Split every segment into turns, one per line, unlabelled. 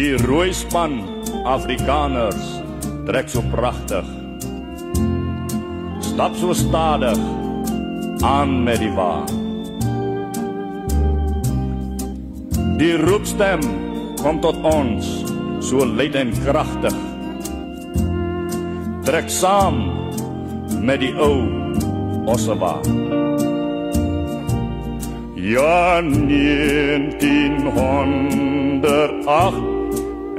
Die rooi span Afrikaners trek so pragtig. Stap so stadig aan met die wa. Die roepstem kom tot ons so luid en kragtig. Trek saam met die ou Ossewa. Ja, 1908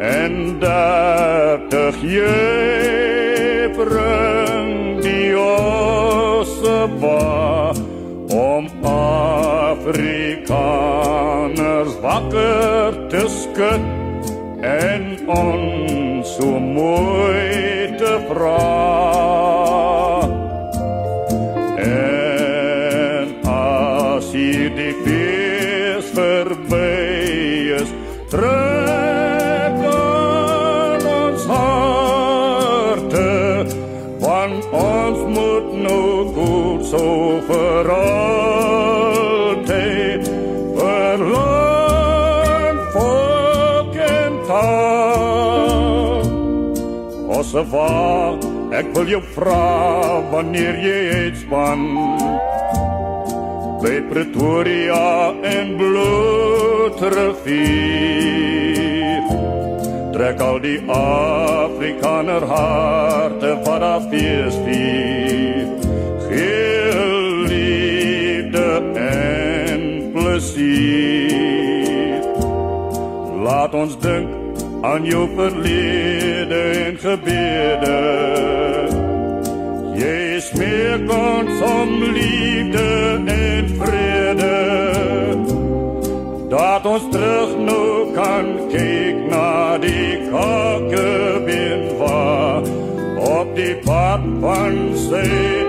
en dertig jy bring die Ossewa om Afrikaners wakker te skud en ons so mooi te vra. En as hierdie fees verby is, trek so vir altyd verlang volk en taal. Ossewa, ek wil jou vra wanneer jy uitspan by Pretoria en Bloedrivier. Trek al die Afrikaner harte wat af fees vier. Gee liefde en plesier. Laat ons dink aan jou verlede en gebede. Jy smeek ons om liefde en vrede. Dat ons terug nou kan kyk na die kakebeen waar op die pad van sy